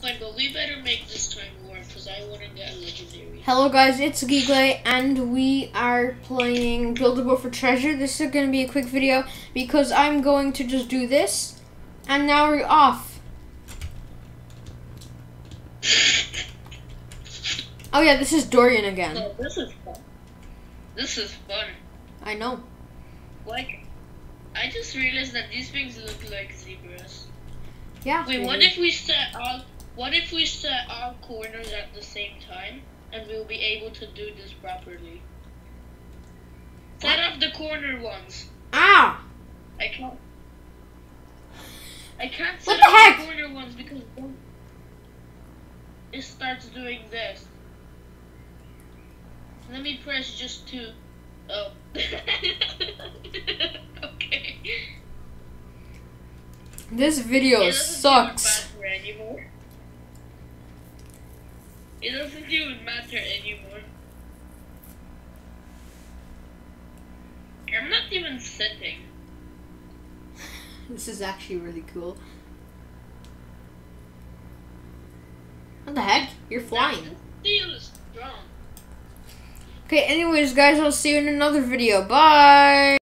Fine, but we better make this time more because I want to get a legendary. Hello guys, it's Geeglei and we are playing Build a Boat for Treasure. This is going to be a quick video because I'm going to just do this and now we're off. Oh yeah, this is Dorian again. Oh, this is fun. This is fun. I know. Like, I just realized that these things look like zebras. Yeah. Wait, they what if we set all? What if we set all corners at the same time, and we'll be able to do this properly? Set up the corner ones. Ah! I can't. I can't What set the up heck? the corner ones because it starts doing this. Let me press just two. Oh. okay. This video sucks. Even matter anymore. It doesn't even matter anymore. I'm not even sitting. This is actually really cool. What the heck? You're flying. The steel is strong. Okay, anyways guys, I'll see you in another video. Bye!